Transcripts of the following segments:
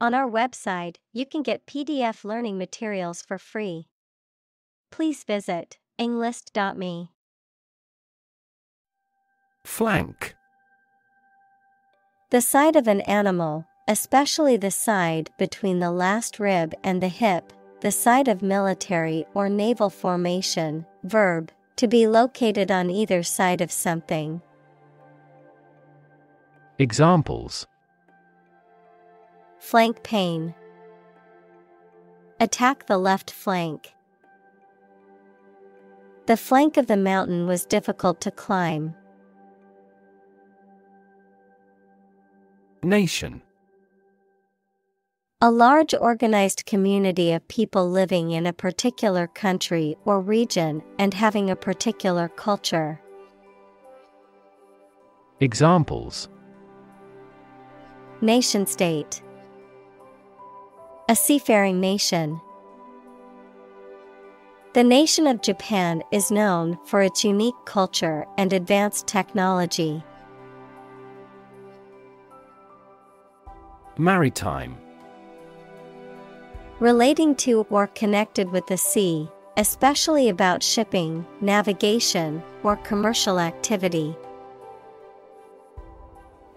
On our website, you can get PDF learning materials for free. Please visit englist.me. Flank. The side of an animal, especially the side between the last rib and the hip, the side of military or naval formation, verb, to be located on either side of something. Examples Flank pain. Attack the left flank. The flank of the mountain was difficult to climb. Nation. A large organized community of people living in a particular country or region and having a particular culture. Examples Nation state. A seafaring nation. The nation of Japan is known for its unique culture and advanced technology. Maritime. Relating to or connected with the sea, especially about shipping, navigation, or commercial activity.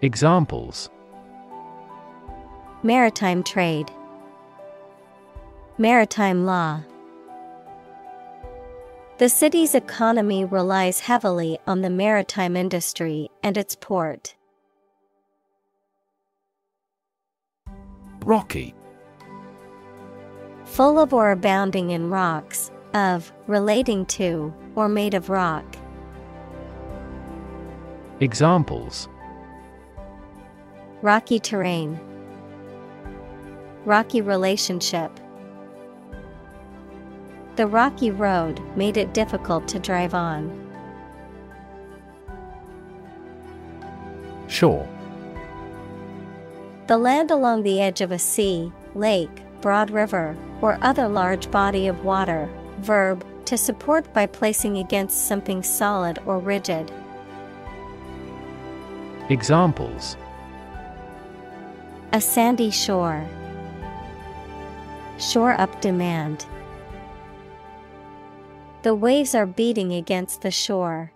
Examples Maritime trade, Maritime law. The city's economy relies heavily on the maritime industry and its port. Rocky. Full of or abounding in rocks, of, relating to, or made of rock. Examples Rocky terrain, Rocky relationship. The rocky road made it difficult to drive on. Shore. The land along the edge of a sea, lake, broad river, or other large body of water. Verb, to support by placing against something solid or rigid. Examples A sandy shore. Shore up demand. The waves are beating against the shore.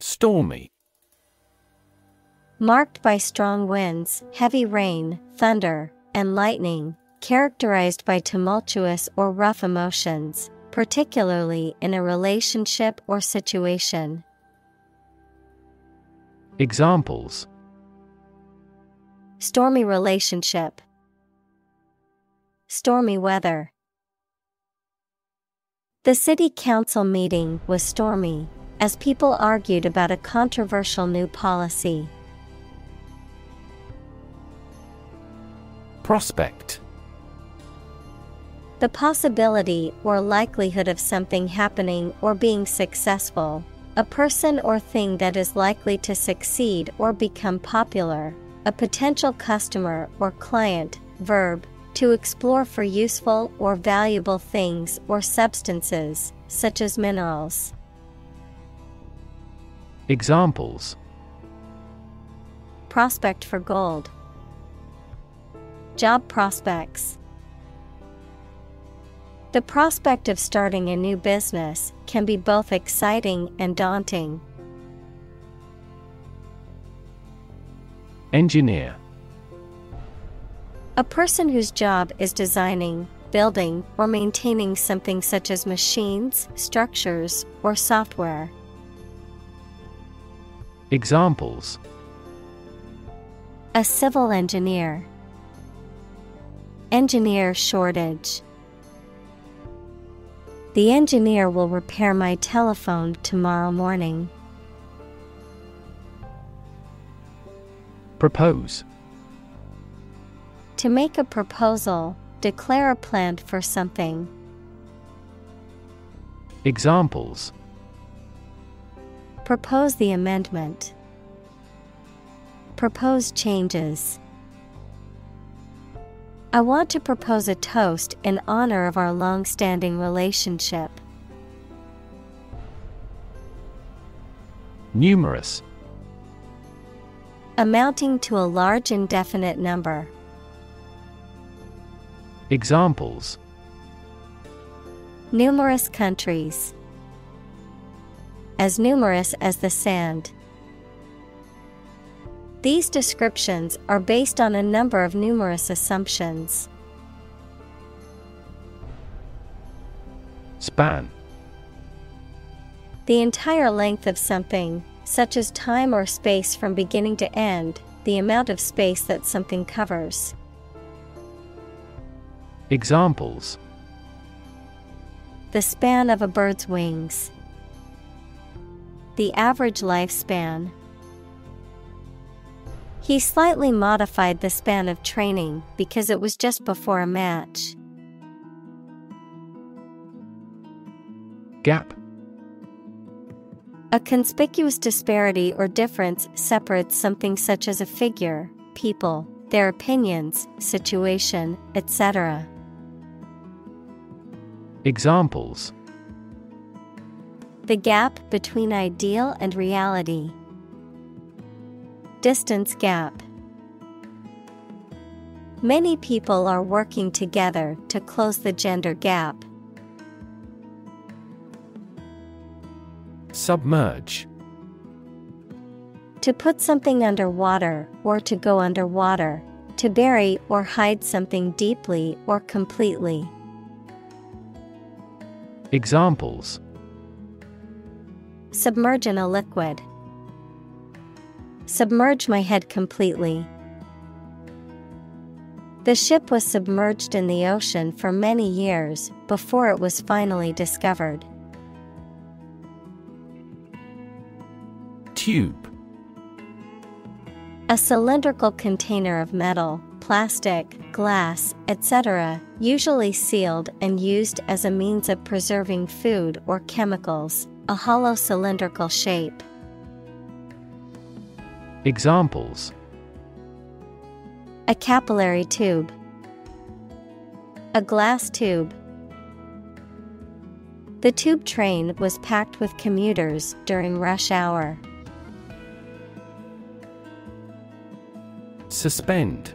Stormy. Marked by strong winds, heavy rain, thunder, and lightning, characterized by tumultuous or rough emotions, particularly in a relationship or situation. Examples Stormy relationship, Stormy weather. The city council meeting was stormy as people argued about a controversial new policy. Prospect. The possibility or likelihood of something happening or being successful, a person or thing that is likely to succeed or become popular, a potential customer or client, verb, to explore for useful or valuable things or substances, such as minerals. Examples Prospect for gold. Job prospects. The prospect of starting a new business can be both exciting and daunting. Engineer. A person whose job is designing, building, or maintaining something such as machines, structures, or software. Examples A civil engineer. Engineer shortage. The engineer will repair my telephone tomorrow morning. Propose. To make a proposal, declare a plan for something. Examples Propose the amendment. Propose changes. I want to propose a toast in honor of our long standing relationship. Numerous. Amounting to a large indefinite number. Examples Numerous countries. As numerous as the sand. These descriptions are based on a number of numerous assumptions. Span The entire length of something, such as time or space from beginning to end, the amount of space that something covers. Examples The span of a bird's wings. The average lifespan. He slightly modified the span of training because it was just before a match. Gap A conspicuous disparity or difference separates something such as a figure, people, their opinions, situation, etc. Examples The gap between ideal and reality. Distance gap. Many people are working together to close the gender gap. Submerge To put something underwater or to go underwater, to bury or hide something deeply or completely. Examples Submerge in a liquid. Submerge my head completely. The ship was submerged in the ocean for many years before it was finally discovered. Tube A cylindrical container of metal, plastic, glass, etc., usually sealed and used as a means of preserving food or chemicals, a hollow cylindrical shape. Examples A capillary tube. A glass tube. The tube train was packed with commuters during rush hour. Suspend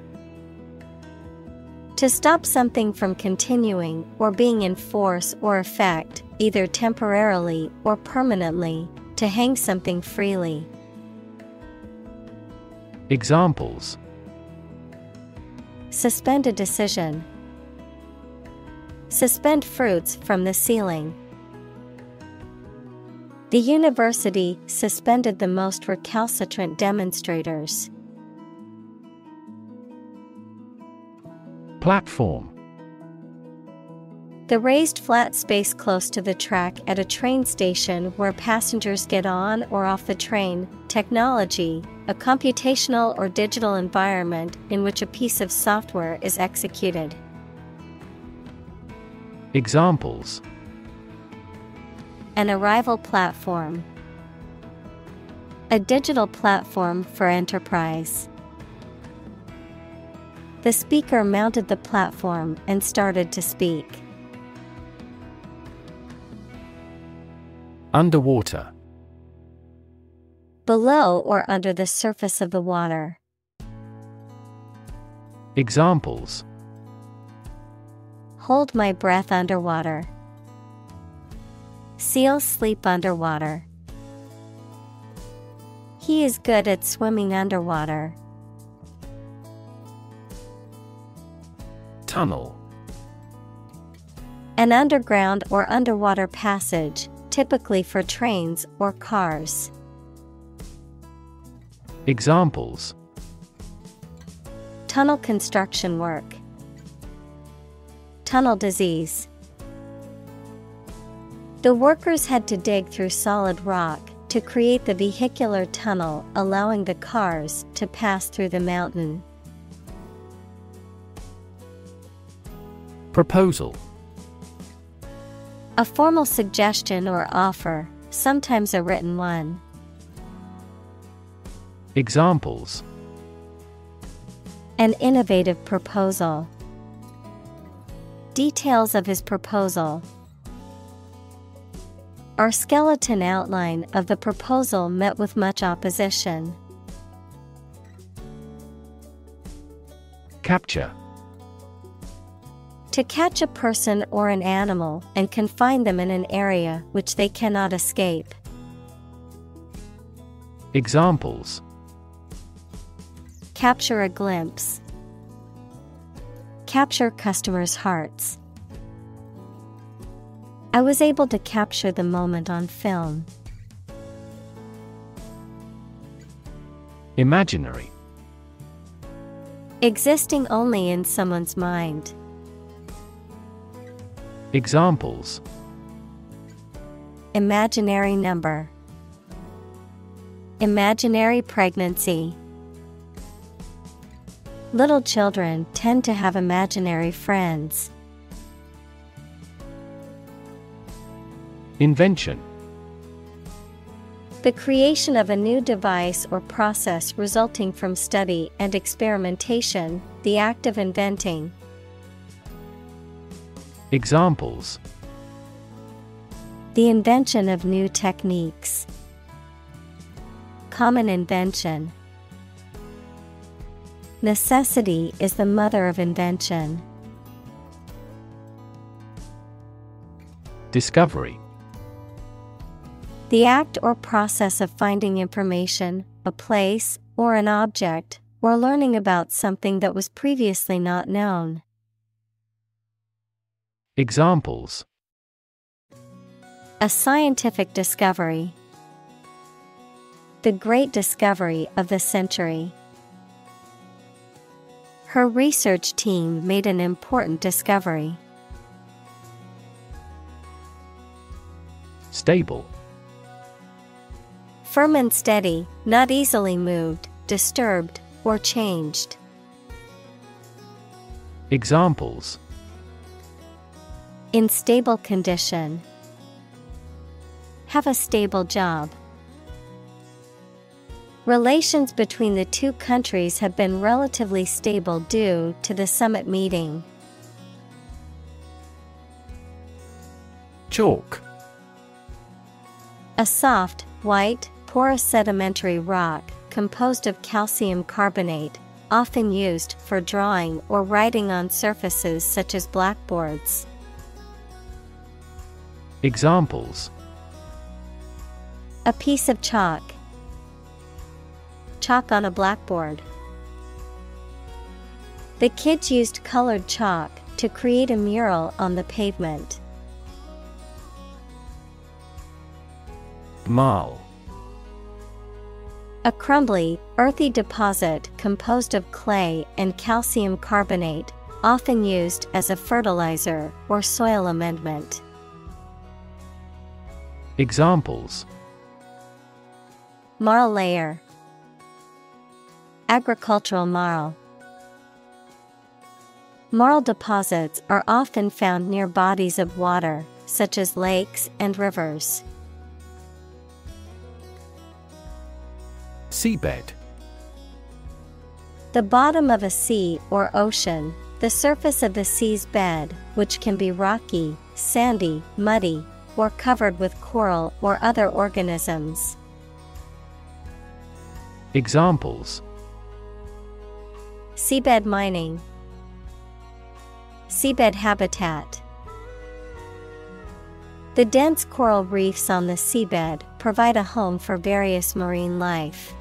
To stop something from continuing or being in force or effect, either temporarily or permanently, to hang something freely. Examples Suspend a decision. Suspend fruits from the ceiling. The university suspended the most recalcitrant demonstrators. Platform The raised flat space close to the track at a train station where passengers get on or off the train. Technology, a computational or digital environment in which a piece of software is executed. Examples An arrival platform. A digital platform for enterprise. The speaker mounted the platform and started to speak. Underwater Below or under the surface of the water. Examples Hold my breath underwater. Seals sleep underwater. He is good at swimming underwater. Tunnel An underground or underwater passage, typically for trains or cars. Examples Tunnel construction work. Tunnel disease. The workers had to dig through solid rock to create the vehicular tunnel allowing the cars to pass through the mountain. Proposal A formal suggestion or offer, sometimes a written one. Examples An innovative proposal. Details of his proposal. Our skeleton outline of the proposal met with much opposition. Capture. To catch a person or an animal and confine them in an area which they cannot escape. Examples Capture a glimpse. Capture customers' hearts. I was able to capture the moment on film. Imaginary. Existing only in someone's mind. Examples Imaginary number. Imaginary pregnancy. Little children tend to have imaginary friends. Invention. The creation of a new device or process resulting from study and experimentation, the act of inventing. Examples The invention of new techniques. Common invention. Necessity is the mother of invention. Discovery. The act or process of finding information, a place, or an object, or learning about something that was previously not known. Examples A scientific discovery. The great discovery of the century. Her research team made an important discovery. Stable. Firm and steady, not easily moved, disturbed, or changed. Examples In stable condition. Have a stable job. Relations between the two countries have been relatively stable due to the summit meeting. Chalk. A soft, white, porous sedimentary rock composed of calcium carbonate, often used for drawing or writing on surfaces such as blackboards. Examples A piece of chalk. Chalk on a blackboard. The kids used colored chalk to create a mural on the pavement. Marl. A crumbly, earthy deposit composed of clay and calcium carbonate, often used as a fertilizer or soil amendment. Examples Marl layer, Agricultural marl. Marl deposits are often found near bodies of water, such as lakes and rivers. Seabed. The bottom of a sea or ocean, the surface of the sea's bed, which can be rocky, sandy, muddy, or covered with coral or other organisms. Examples Seabed mining, Seabed habitat. The dense coral reefs on the seabed provide a home for various marine life.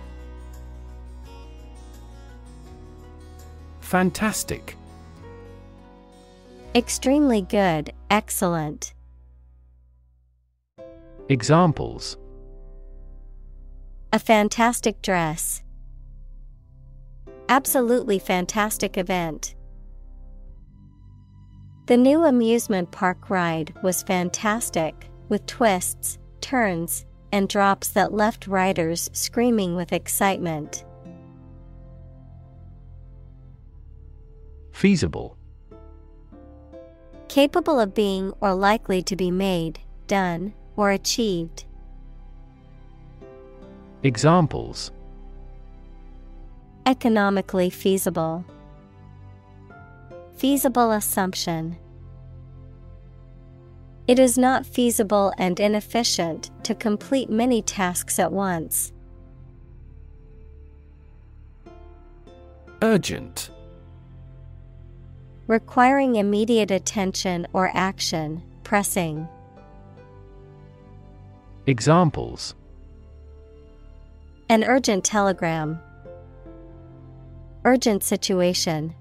Fantastic. Extremely good, excellent. Examples A fantastic dress. Absolutely fantastic event. The new amusement park ride was fantastic, with twists, turns, and drops that left riders screaming with excitement. Feasible. Capable of being or likely to be made, done, or achieved. Examples Economically feasible. Feasible assumption. It is not feasible and inefficient to complete many tasks at once. Urgent. Requiring immediate attention or action, pressing. Examples An urgent telegram. Urgent situation.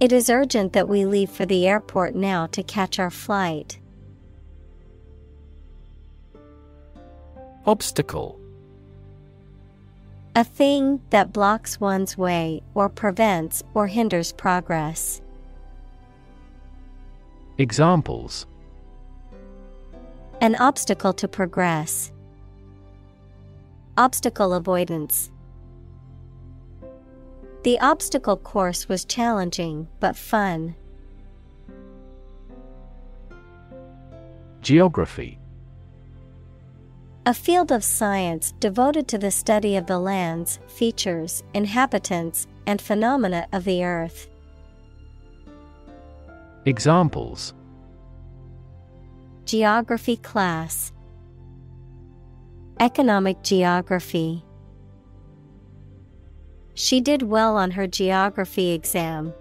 It is urgent that we leave for the airport now to catch our flight. Obstacle A thing that blocks one's way or prevents or hinders progress. Examples An obstacle to progress. Obstacle avoidance. The obstacle course was challenging but fun. Geography A field of science devoted to the study of the lands, features, inhabitants, and phenomena of the earth. Examples Geography class, Economic geography. She did well on her geography exam.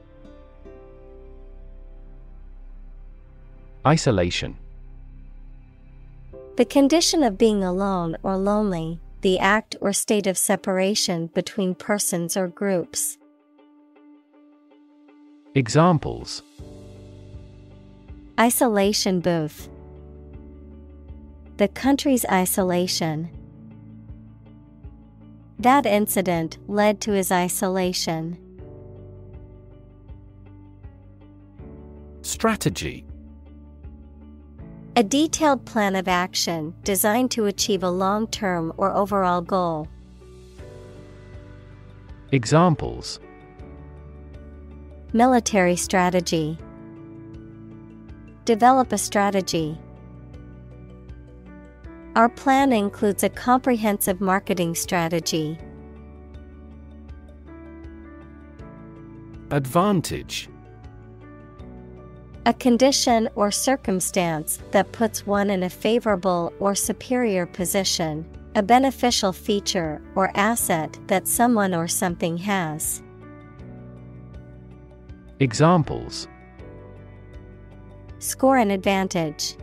Isolation The condition of being alone or lonely, the act or state of separation between persons or groups. Examples Isolation booth. The country's isolation. That incident led to his isolation. Strategy A detailed plan of action designed to achieve a long term or overall goal. Examples Military strategy. Develop a strategy. Our plan includes a comprehensive marketing strategy. Advantage A condition or circumstance that puts one in a favorable or superior position, a beneficial feature or asset that someone or something has. Examples Score an advantage.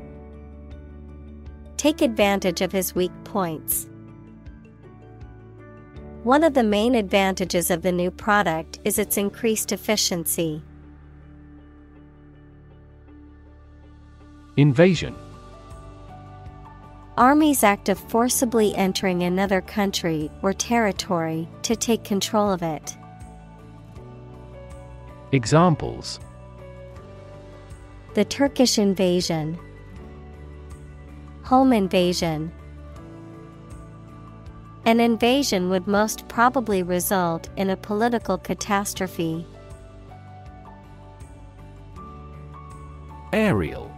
Take advantage of his weak points. One of the main advantages of the new product is its increased efficiency. Invasion Armies act of forcibly entering another country or territory to take control of it. Examples The Turkish invasion, Home invasion. An invasion would most probably result in a political catastrophe. Aerial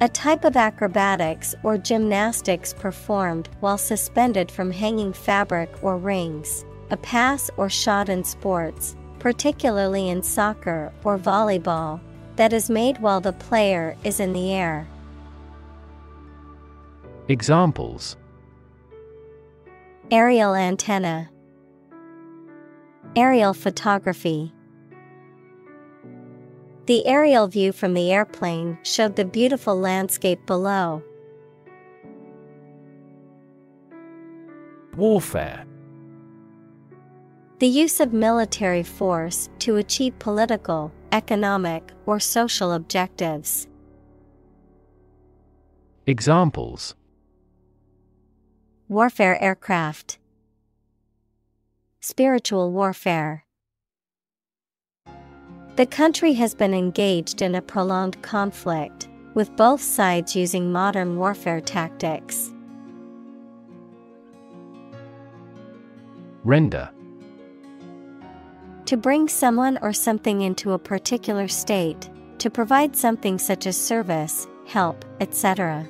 A type of acrobatics or gymnastics performed while suspended from hanging fabric or rings, a pass or shot in sports, particularly in soccer or volleyball, that is made while the player is in the air. Examples Aerial antenna, Aerial photography. The aerial view from the airplane showed the beautiful landscape below. Warfare The use of military force to achieve political, economic, or social objectives. Examples Warfare aircraft, Spiritual warfare. The country has been engaged in a prolonged conflict, with both sides using modern warfare tactics. Render To bring someone or something into a particular state, to provide something such as service, help, etc.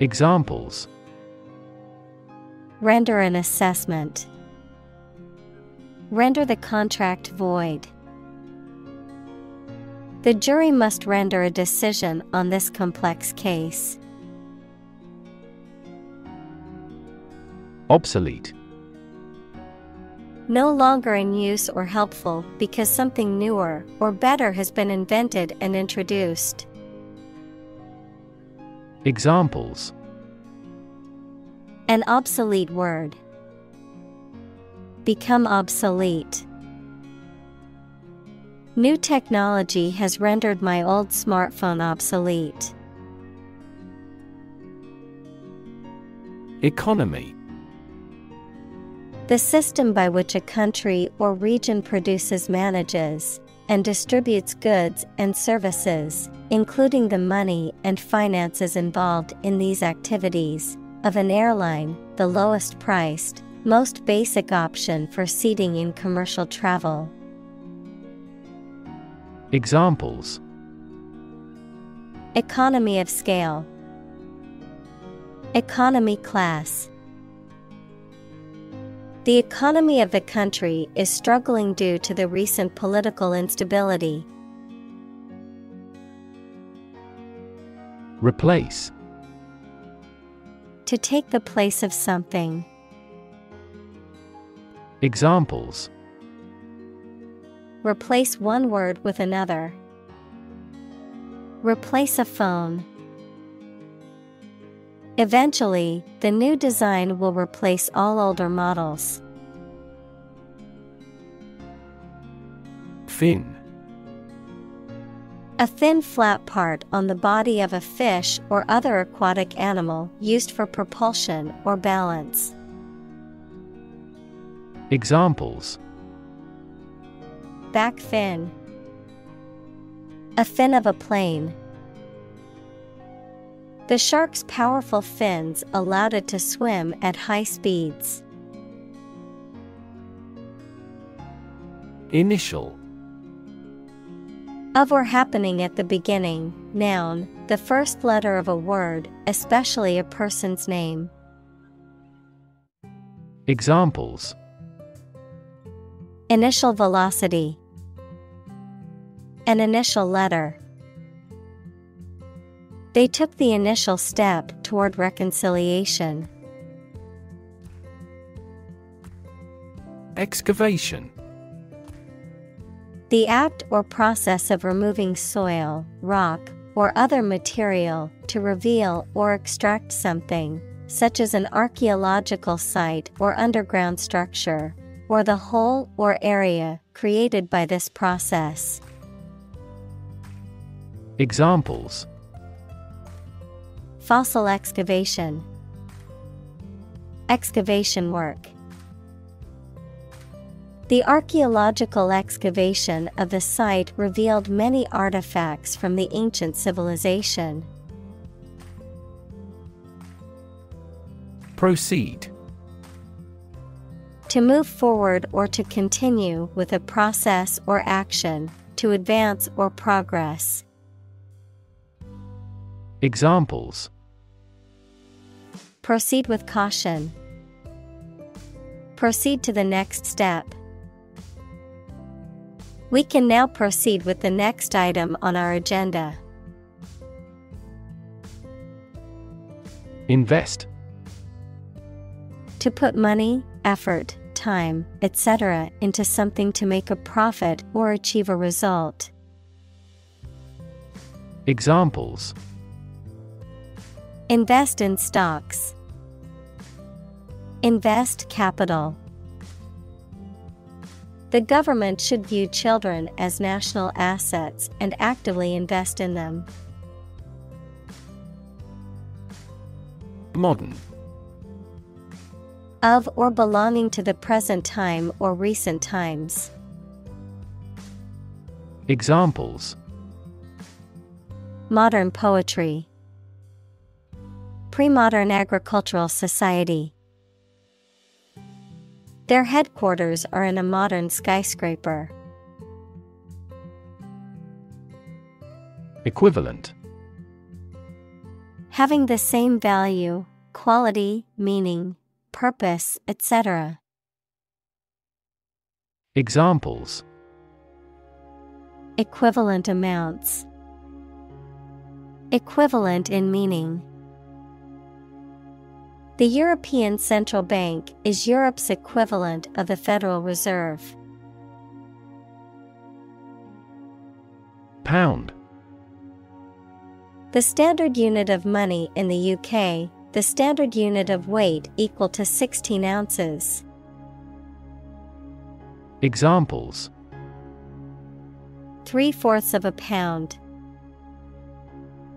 Examples Render an assessment. Render the contract void. The jury must render a decision on this complex case. Obsolete No longer in use or helpful because something newer or better has been invented and introduced. Examples An obsolete word. Become obsolete. New technology has rendered my old smartphone obsolete. Economy The system by which a country or region produces, manages, and distributes goods and services, including the money and finances involved in these activities, of an airline, the lowest priced, most basic option for seating in commercial travel. Examples Economy of scale, Economy class. The economy of the country is struggling due to the recent political instability. Replace To take the place of something. Examples Replace one word with another. Replace a phone. Eventually, the new design will replace all older models. Fin A thin flat part on the body of a fish or other aquatic animal used for propulsion or balance. Examples Back fin. A fin of a plane. The shark's powerful fins allowed it to swim at high speeds. Initial Of or happening at the beginning, noun, the first letter of a word, especially a person's name. Examples Initial velocity. An initial letter. They took the initial step toward reconciliation. Excavation The act or process of removing soil, rock, or other material to reveal or extract something, such as an archaeological site or underground structure, or the hole or area created by this process. Examples Fossil excavation, excavation work. The archaeological excavation of the site revealed many artifacts from the ancient civilization. Proceed To move forward or to continue with a process or action, to advance or progress. Examples Proceed with caution. Proceed to the next step. We can now proceed with the next item on our agenda. Invest To put money, effort, time, etc., into something to make a profit or achieve a result. Examples Invest in stocks. Invest capital. The government should view children as national assets and actively invest in them. Modern Of or belonging to the present time or recent times. Examples Modern poetry. Pre-modern agricultural society. Their headquarters are in a modern skyscraper. Equivalent Having the same value, quality, meaning, purpose, etc. Examples Equivalent amounts. Equivalent in meaning. The European Central Bank is Europe's equivalent of the Federal Reserve. Pound. The standard unit of money in the UK, the standard unit of weight equal to 16 ounces. Examples Three fourths of a pound.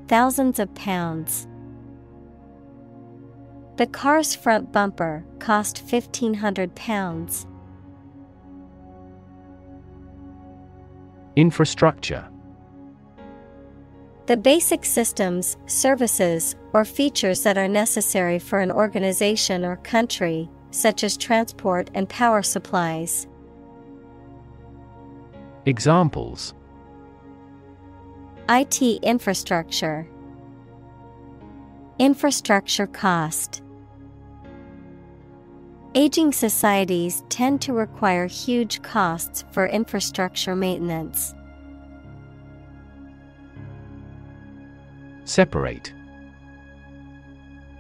Thousands of pounds. The car's front bumper cost £1,500. Infrastructure The basic systems, services, or features that are necessary for an organization or country, such as transport and power supplies. Examples IT infrastructure, Infrastructure cost. Aging societies tend to require huge costs for infrastructure maintenance. Separate.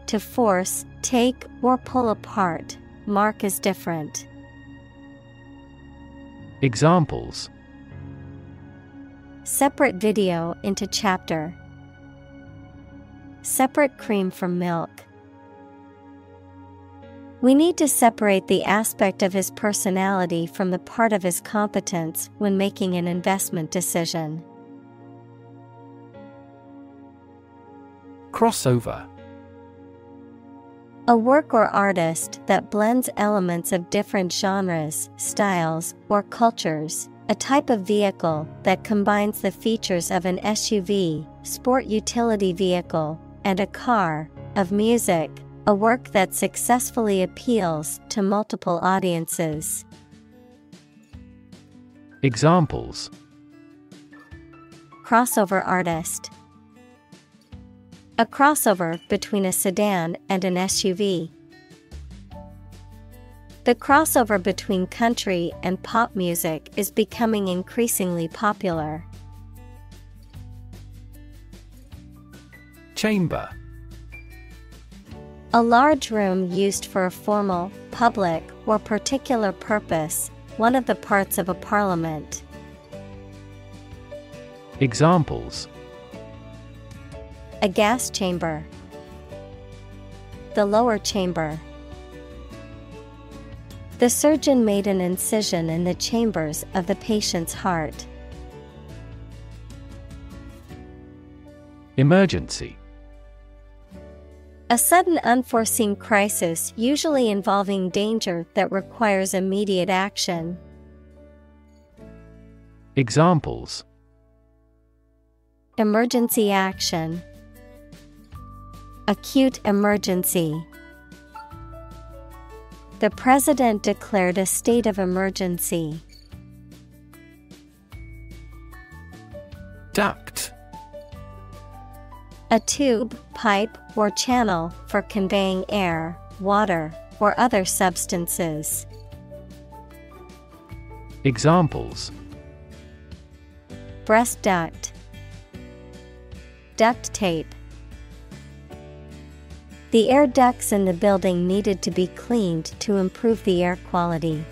To force, take, or pull apart, mark as different. Examples Separate video into chapter. Separate cream from milk. We need to separate the aspect of his personality from the part of his competence when making an investment decision. Crossover. A work or artist that blends elements of different genres, styles, or cultures. A type of vehicle that combines the features of an SUV, sport utility vehicle, and a car, of music, a work that successfully appeals to multiple audiences. Examples Crossover artist. A crossover between a sedan and an SUV. The crossover between country and pop music is becoming increasingly popular. Chamber A large room used for a formal, public, or particular purpose, one of the parts of a parliament. Examples A gas chamber. The lower chamber. The surgeon made an incision in the chambers of the patient's heart. Emergency A sudden unforeseen crisis, usually involving danger that requires immediate action. Examples Emergency action. Acute emergency. The president declared a state of emergency. Duct A tube, pipe, or channel for conveying air, water, or other substances. Examples Breast duct. Duct tape. The air ducts in the building needed to be cleaned to improve the air quality.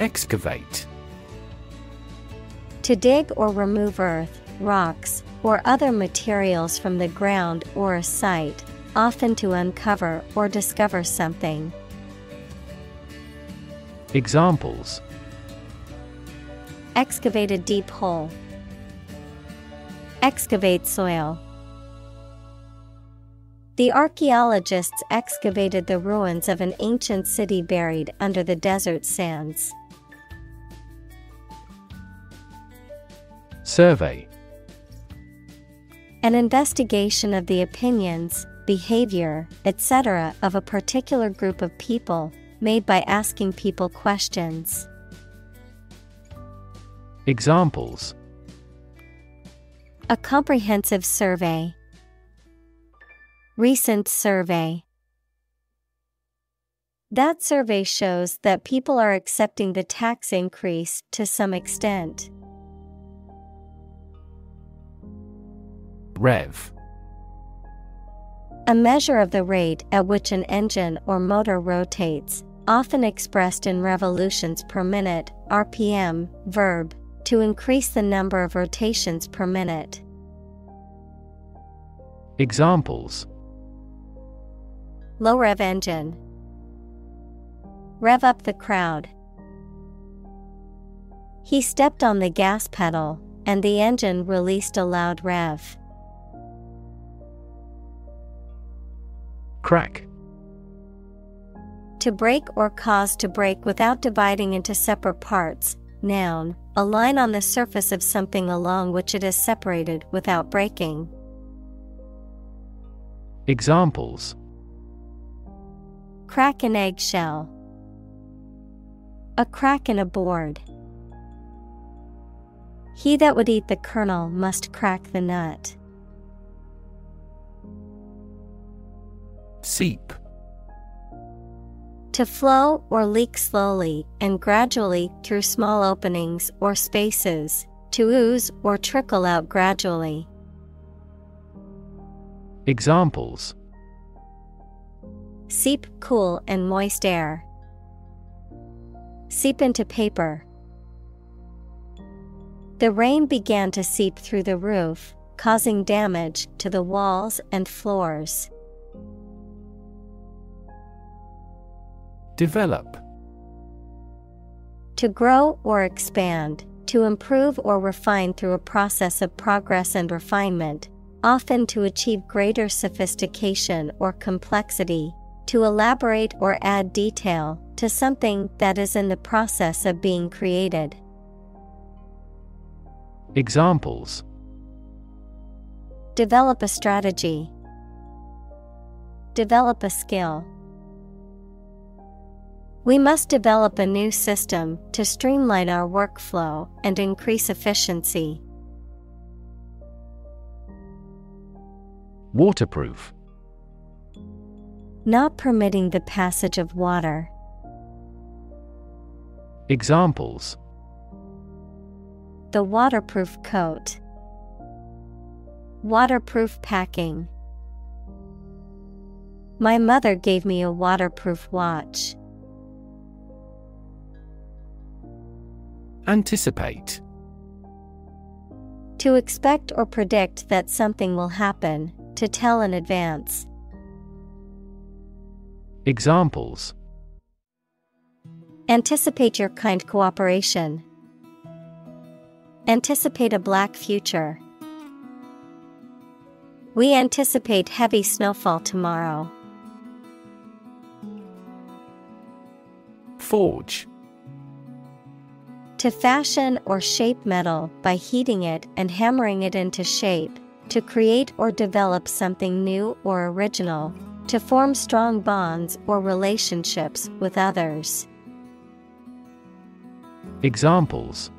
Excavate To dig or remove earth, rocks, or other materials from the ground or a site, often to uncover or discover something. Examples Excavate a deep hole. Excavate soil. The archaeologists excavated the ruins of an ancient city buried under the desert sands. Survey An investigation of the opinions, behavior, etc. of a particular group of people, made by asking people questions. Examples A comprehensive survey. Recent survey. That survey shows that people are accepting the tax increase to some extent. Rev A measure of the rate at which an engine or motor rotates, often expressed in revolutions per minute, RPM, verb, to increase the number of rotations per minute. Examples Low rev engine. Rev up the crowd. He stepped on the gas pedal, and the engine released a loud rev. Crack. To break or cause to break without dividing into separate parts. Noun, a line on the surface of something along which it is separated without breaking. Examples Crack an eggshell. A crack in a board. He that would eat the kernel must crack the nut. Seep. To flow or leak slowly and gradually through small openings or spaces, to ooze or trickle out gradually. Examples Seep cool and moist air. Seep into paper. The rain began to seep through the roof, causing damage to the walls and floors. Develop. To grow or expand, to improve or refine through a process of progress and refinement, often to achieve greater sophistication or complexity, to elaborate or add detail to something that is in the process of being created. Examples Develop a strategy, develop a skill. We must develop a new system to streamline our workflow and increase efficiency. Waterproof. Not permitting the passage of water. Examples The waterproof coat. Waterproof packing. My mother gave me a waterproof watch. Anticipate. To expect or predict that something will happen, to tell in advance. Examples Anticipate your kind cooperation. Anticipate a black future. We anticipate heavy snowfall tomorrow. Forge. To fashion or shape metal by heating it and hammering it into shape, to create or develop something new or original, to form strong bonds or relationships with others. Examples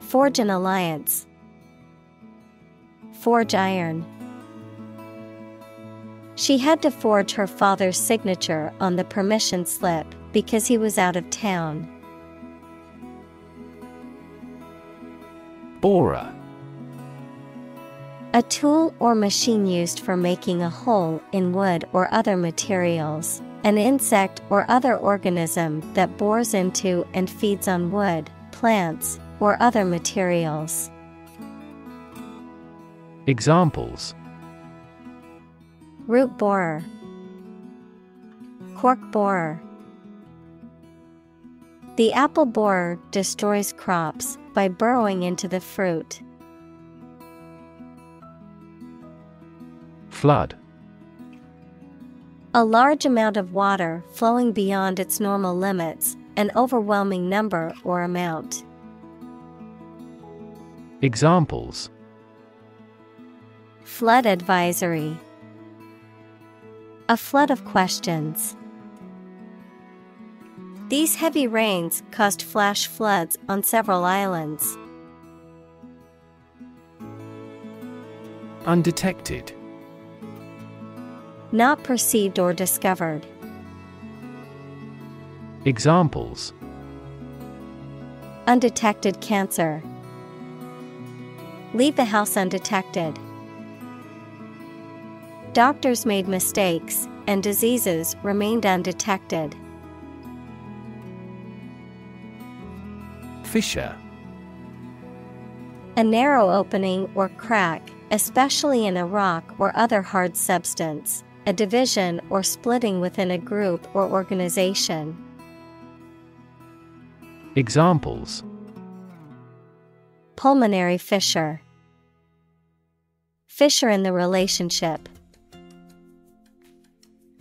Forge an alliance. Forge iron. She had to forge her father's signature on the permission slip because he was out of town. Borer. A tool or machine used for making a hole in wood or other materials. An insect or other organism that bores into and feeds on wood, plants, or other materials. Examples Root borer, Cork borer. The apple borer destroys crops by burrowing into the fruit. Flood. A large amount of water flowing beyond its normal limits, an overwhelming number or amount. Examples Flood advisory. A flood of questions. These heavy rains caused flash floods on several islands. Undetected. Not perceived or discovered. Examples Undetected cancer. Leave the house undetected. Doctors made mistakes, and diseases remained undetected. Fissure A narrow opening or crack, especially in a rock or other hard substance, a division or splitting within a group or organization. Examples Pulmonary fissure, fissure in the relationship.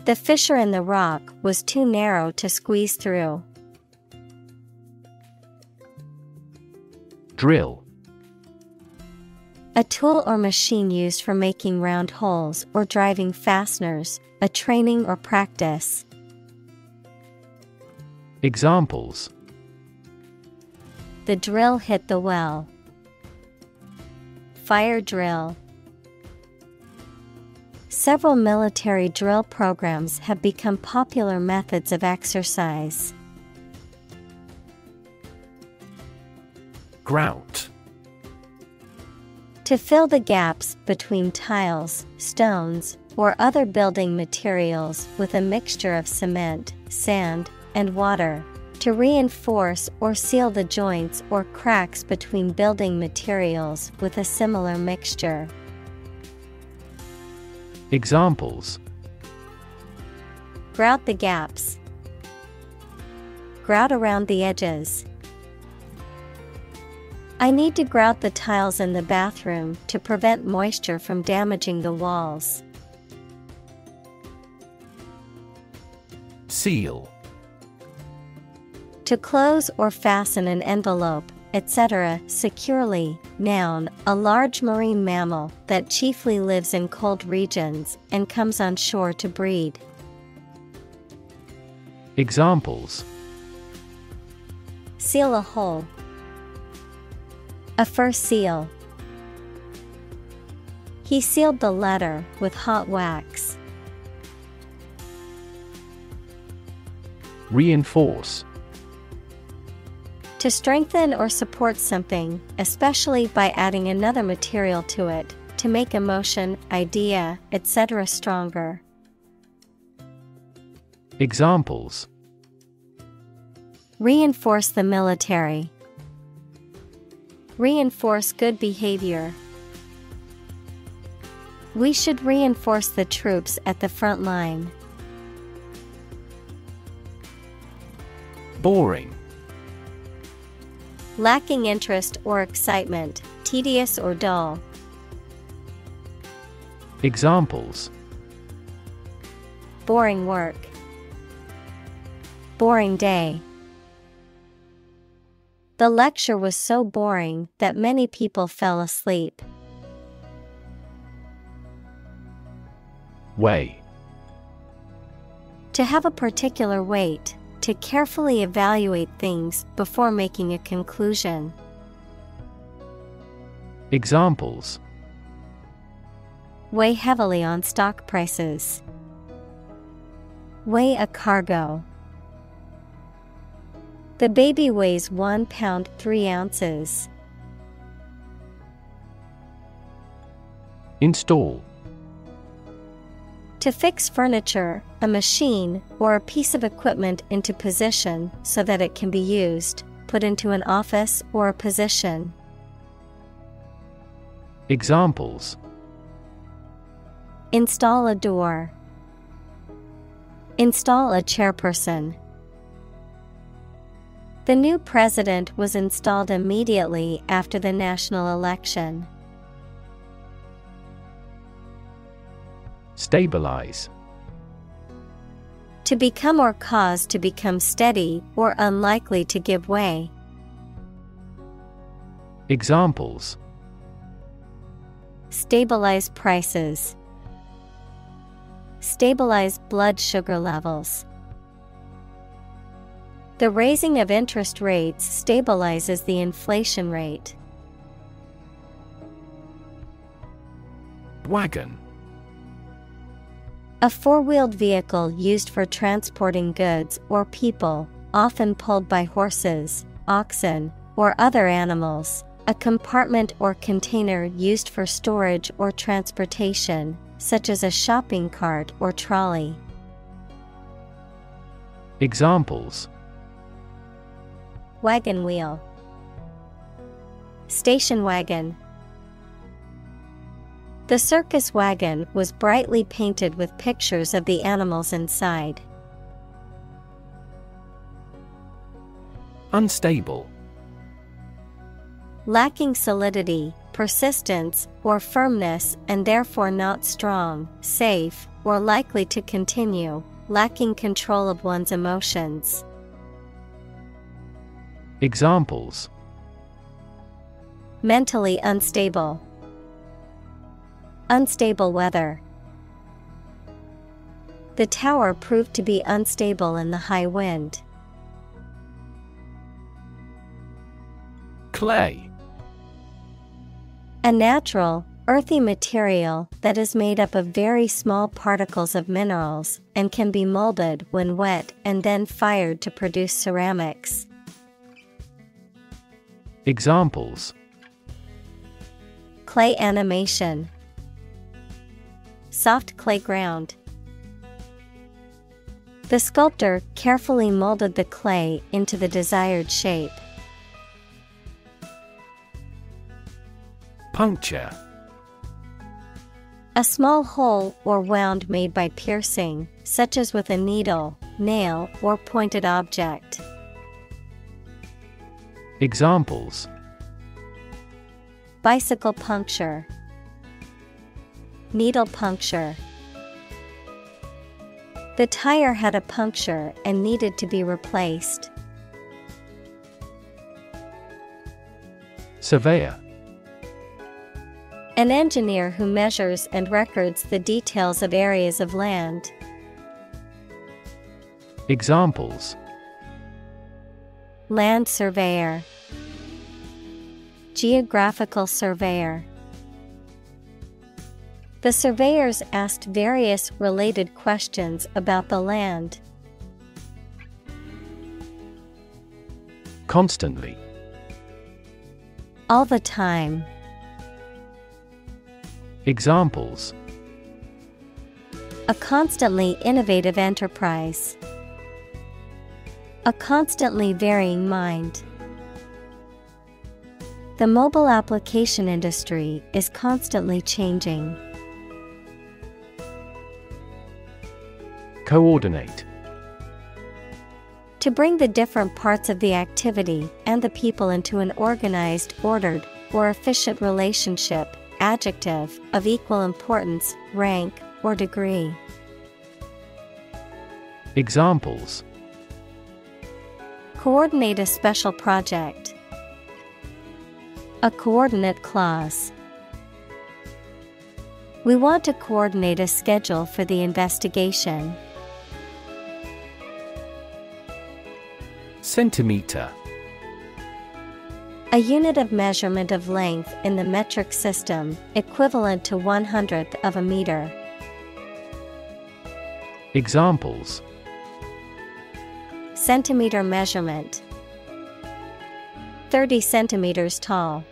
The fissure in the rock was too narrow to squeeze through. Drill A tool or machine used for making round holes or driving fasteners, a training or practice. Examples The drill hit the well. Fire drill. Several military drill programs have become popular methods of exercise. Grout To fill the gaps between tiles, stones, or other building materials with a mixture of cement, sand, and water. To reinforce or seal the joints or cracks between building materials with a similar mixture. Examples Grout the gaps. Grout around the edges. I need to grout the tiles in the bathroom to prevent moisture from damaging the walls. Seal To close or fasten an envelope, etc., securely. Noun, a large marine mammal that chiefly lives in cold regions and comes on shore to breed. Examples Seal a hole. A fur seal. He sealed the letter with hot wax. Reinforce To strengthen or support something, especially by adding another material to it, to make a motion, idea, etc. stronger. Examples Reinforce the military. Reinforce good behavior. We should reinforce the troops at the front line. Boring Lacking interest or excitement, tedious or dull. Examples Boring work. Boring day. The lecture was so boring that many people fell asleep. Weigh To have a particular weight, to carefully evaluate things before making a conclusion. Examples Weigh heavily on stock prices. Weigh a cargo. The baby weighs one pound three ounces. Install To fix furniture, a machine, or a piece of equipment into position so that it can be used, put into an office or a position. Examples Install a door. Install a chairperson. The new president was installed immediately after the national election. Stabilize To become or cause to become steady or unlikely to give way. Examples Stabilize prices. Stabilize blood sugar levels. The raising of interest rates stabilizes the inflation rate. Wagon A four wheeled vehicle used for transporting goods or people, often pulled by horses, oxen, or other animals. A compartment or container used for storage or transportation, such as a shopping cart or trolley. Examples Wagon wheel, Station wagon. The circus wagon was brightly painted with pictures of the animals inside. Unstable Lacking solidity, persistence, or firmness, and therefore not strong, safe, or likely to continue, lacking control of one's emotions. Examples Mentally unstable, unstable weather. The tower proved to be unstable in the high wind. Clay A natural, earthy material that is made up of very small particles of minerals and can be molded when wet and then fired to produce ceramics. Examples Clay animation, Soft clay ground. The sculptor carefully molded the clay into the desired shape. Puncture A small hole or wound made by piercing, such as with a needle, nail, or pointed object. Examples Bicycle puncture, Needle puncture. The tire had a puncture and needed to be replaced. Surveyor An engineer who measures and records the details of areas of land. Examples Land surveyor, Geographical surveyor. The surveyors asked various related questions about the land. Constantly All the time. Examples A constantly innovative enterprise. A constantly varying mind. The mobile application industry is constantly changing. Coordinate To bring the different parts of the activity and the people into an organized, ordered, or efficient relationship, adjective, of equal importance, rank, or degree. Examples Coordinate a special project. A coordinate clause. We want to coordinate a schedule for the investigation. Centimeter A unit of measurement of length in the metric system, equivalent to one hundredth of a meter. Examples Centimeter measurement 30 centimeters tall.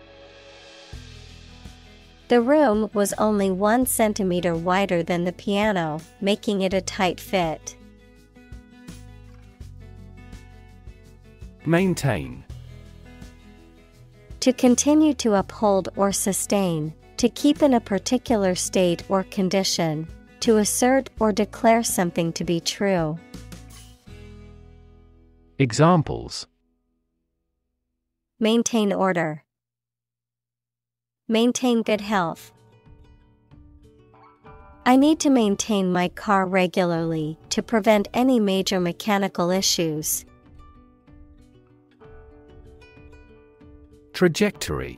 The room was only one centimeter wider than the piano, making it a tight fit. Maintain To continue to uphold or sustain, to keep in a particular state or condition, to assert or declare something to be true. Examples Maintain order. Maintain good health. I need to maintain my car regularly to prevent any major mechanical issues. Trajectory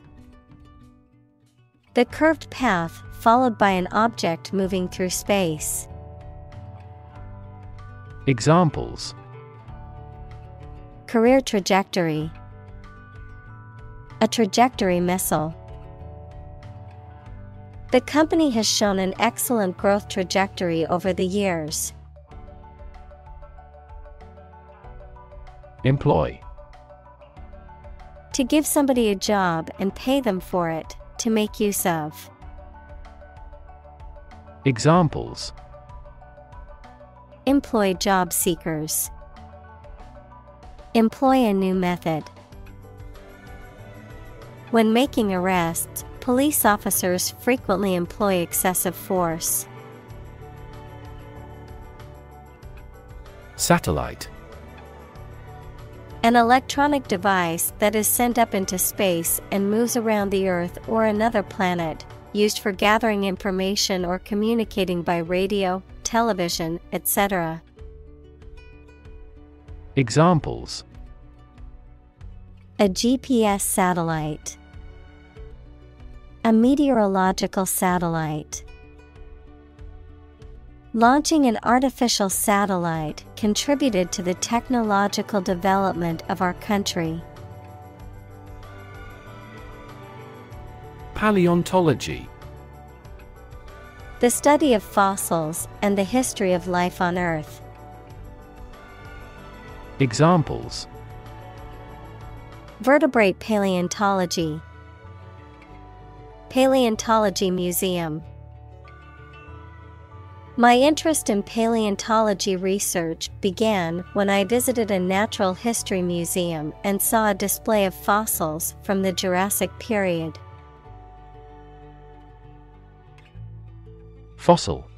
The curved path followed by an object moving through space. Examples Career trajectory. A trajectory missile. The company has shown an excellent growth trajectory over the years. Employ To give somebody a job and pay them for it, to make use of. Examples Employ job seekers. Employ a new method. When making arrests, police officers frequently employ excessive force. Satellite An electronic device that is sent up into space and moves around the Earth or another planet, used for gathering information or communicating by radio, television, etc. Examples A GPS satellite, a meteorological satellite. Launching an artificial satellite contributed to the technological development of our country. Paleontology The study of fossils and the history of life on Earth. Examples Vertebrate paleontology, Paleontology Museum. My interest in paleontology research began when I visited a natural history museum and saw a display of fossils from the Jurassic period. Fossil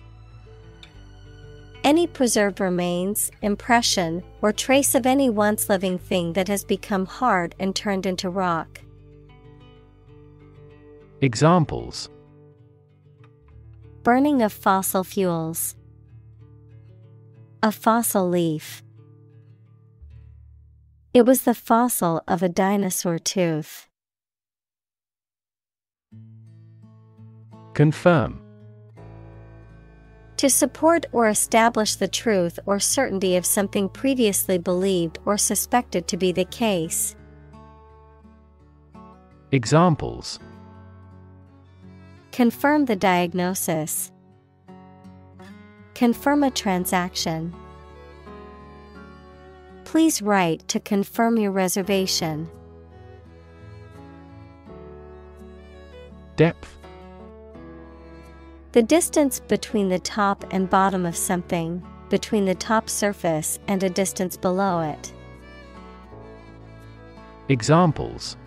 Any preserved remains, impression, or trace of any once living thing that has become hard and turned into rock. Examples Burning of fossil fuels. A fossil leaf. It was the fossil of a dinosaur tooth. Confirm To support or establish the truth or certainty of something previously believed or suspected to be the case. Examples Confirm the diagnosis. Confirm a transaction. Please write to confirm your reservation. Depth The distance between the top and bottom of something, between the top surface and a distance below it. Examples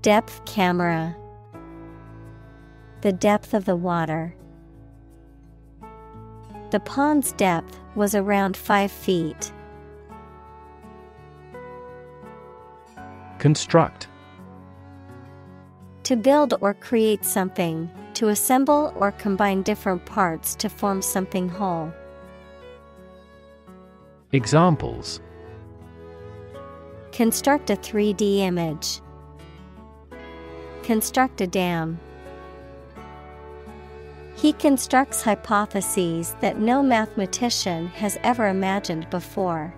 Depth camera. The depth of the water. The pond's depth was around 5 feet. Construct To build or create something, to assemble or combine different parts to form something whole. Examples Construct a 3D image. Construct a dam. He constructs hypotheses that no mathematician has ever imagined before.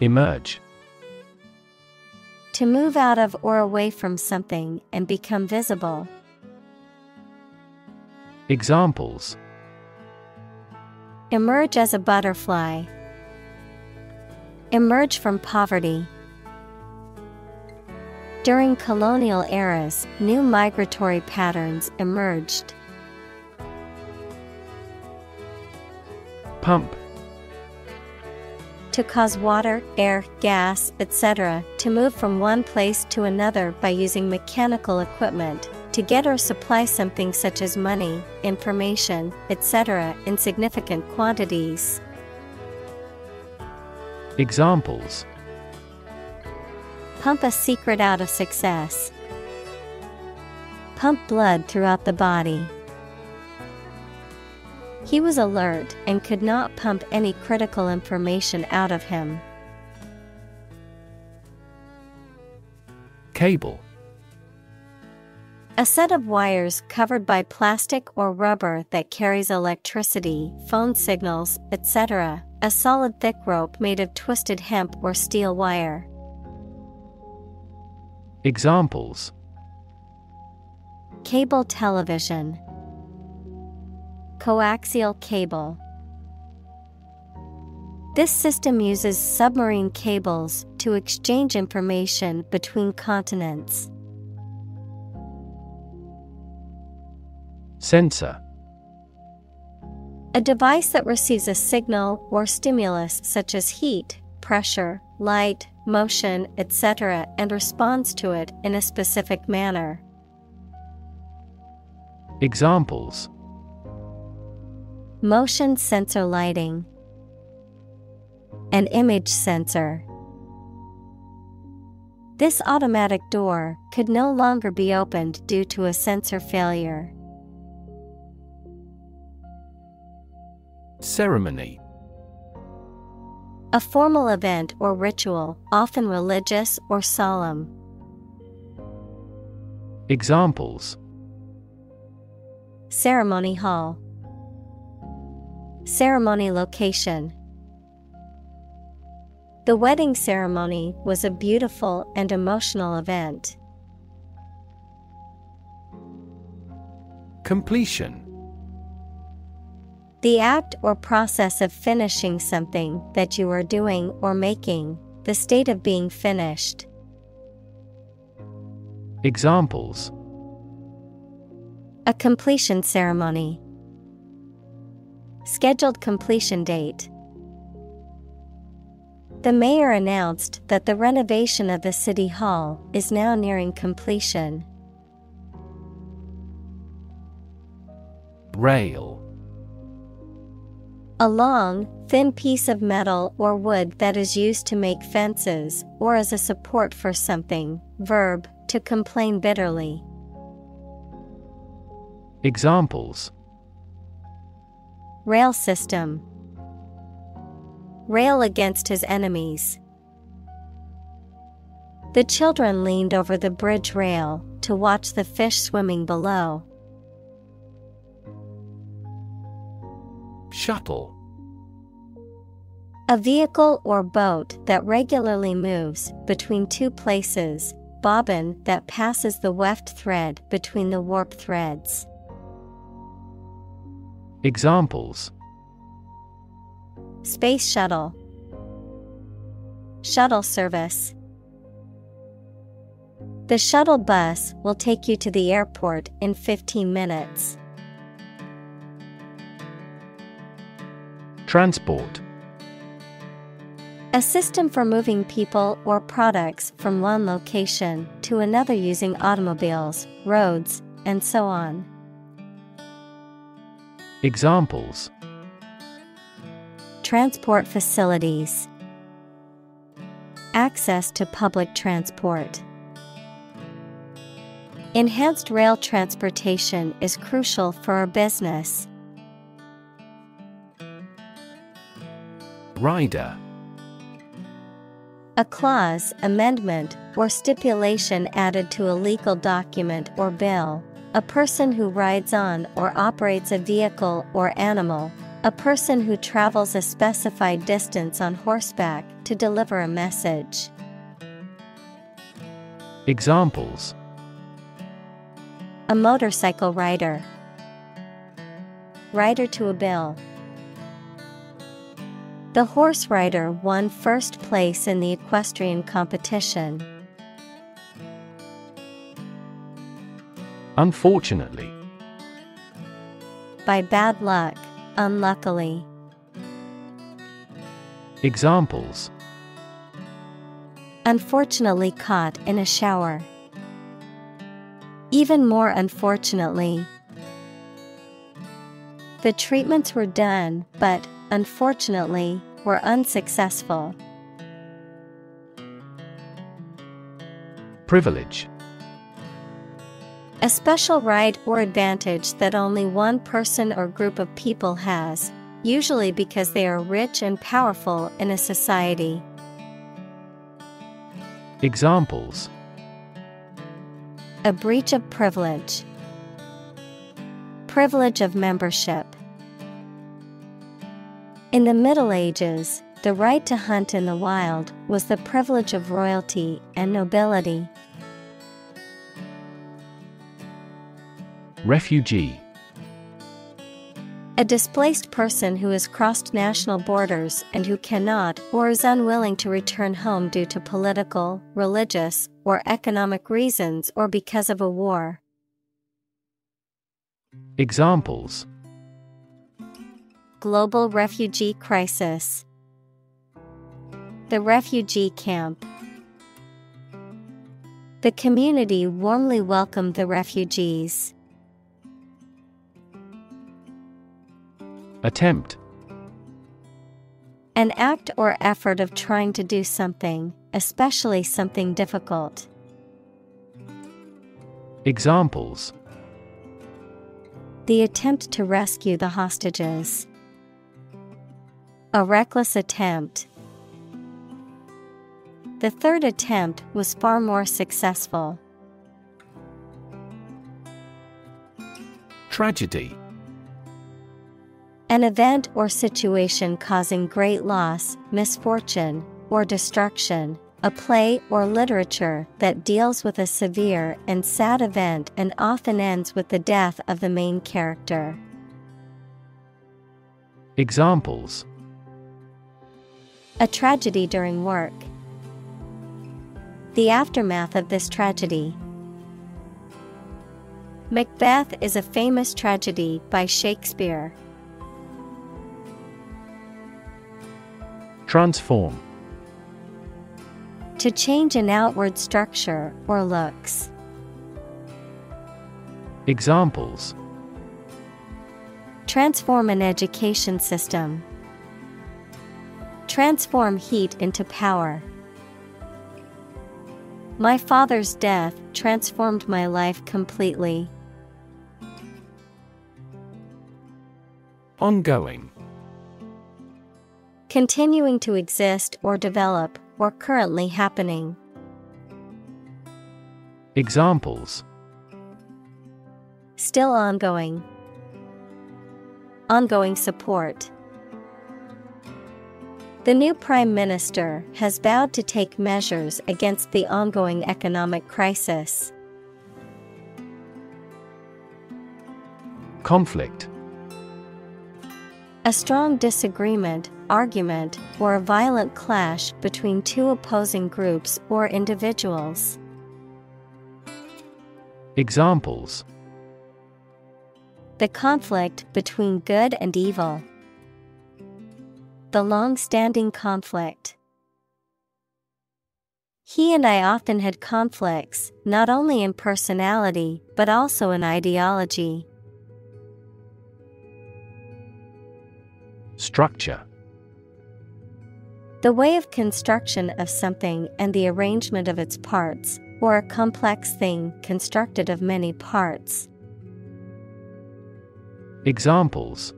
Emerge To move out of or away from something and become visible. Examples Emerge as a butterfly. Emerge from poverty. During colonial eras, new migratory patterns emerged. Pump To cause water, air, gas, etc., to move from one place to another by using mechanical equipment, to get or supply something such as money, information, etc., in significant quantities. Examples Pump a secret out of success. Pump blood throughout the body. He was alert and could not pump any critical information out of him. Cable A set of wires covered by plastic or rubber that carries electricity, phone signals, etc. A solid thick rope made of twisted hemp or steel wire. Examples Cable television, Coaxial cable. This system uses submarine cables to exchange information between continents. Sensor A device that receives a signal or stimulus such as heat, pressure, light, motion, etc., and responds to it in a specific manner. Examples Motion sensor lighting, an image sensor. This automatic door could no longer be opened due to a sensor failure. Ceremony A formal event or ritual, often religious or solemn. Examples Ceremony hall, Ceremony location. The wedding ceremony was a beautiful and emotional event. Completion The act or process of finishing something that you are doing or making, the state of being finished. Examples A completion ceremony. Scheduled completion date. The mayor announced that the renovation of the city hall is now nearing completion. Rail A long, thin piece of metal or wood that is used to make fences or as a support for something. Verb, to complain bitterly. Examples Rail system. Rail against his enemies. The children leaned over the bridge rail to watch the fish swimming below. Shuttle A vehicle or boat that regularly moves between two places, bobbin that passes the weft thread between the warp threads. Examples Space Shuttle Shuttle Service The shuttle bus will take you to the airport in 15 minutes. Transport A system for moving people or products from one location to another using automobiles, roads, and so on. Examples Transport facilities, Access to public transport. Enhanced rail transportation is crucial for our business. Rider A clause, amendment, or stipulation added to a legal document or bill. A person who rides on or operates a vehicle or animal. A person who travels a specified distance on horseback to deliver a message. Examples A motorcycle rider. Rider to a bill. The horse rider won first place in the equestrian competition. Unfortunately By bad luck, unluckily. Examples Unfortunately caught in a shower. Even more unfortunately, the treatments were done, but unfortunately, were unsuccessful. Privilege A special right or advantage that only one person or group of people has, usually because they are rich and powerful in a society. Examples A breach of privilege. Privilege of membership. In the Middle Ages, the right to hunt in the wild was the privilege of royalty and nobility. Refugee A displaced person who has crossed national borders and who cannot or is unwilling to return home due to political, religious, or economic reasons or because of a war. Examples Global refugee crisis. The refugee camp. The community warmly welcomed the refugees. Attempt An act or effort of trying to do something, especially something difficult. Examples The attempt to rescue the hostages. A reckless attempt. The third attempt was far more successful. Tragedy An event or situation causing great loss, misfortune, or destruction. A play or literature that deals with a severe and sad event and often ends with the death of the main character. Examples A tragedy during work. The aftermath of this tragedy. Macbeth is a famous tragedy by Shakespeare. Transform To change an outward structure or looks. Examples Transform an education system. Transform heat into power. My father's death transformed my life completely. Ongoing Continuing to exist or develop, or currently happening. Examples Still ongoing. Ongoing support. The new Prime Minister has vowed to take measures against the ongoing economic crisis. Conflict A strong disagreement, argument, or a violent clash between two opposing groups or individuals. Examples The conflict between good and evil. The long standing conflict. He and I often had conflicts, not only in personality, but also in ideology. Structure The way of construction of something and the arrangement of its parts, or a complex thing constructed of many parts. Examples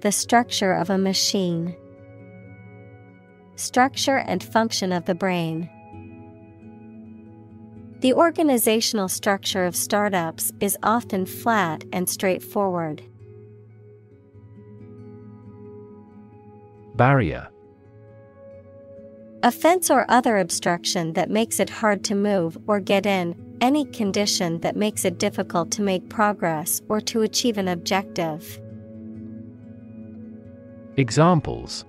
The structure of a machine. Structure and function of the brain. The organizational structure of startups is often flat and straightforward. Barrier A fence or other obstruction that makes it hard to move or get in, any condition that makes it difficult to make progress or to achieve an objective. Examples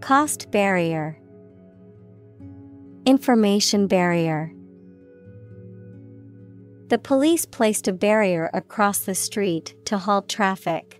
Cost barrier, Information barrier. The police placed a barrier across the street to halt traffic.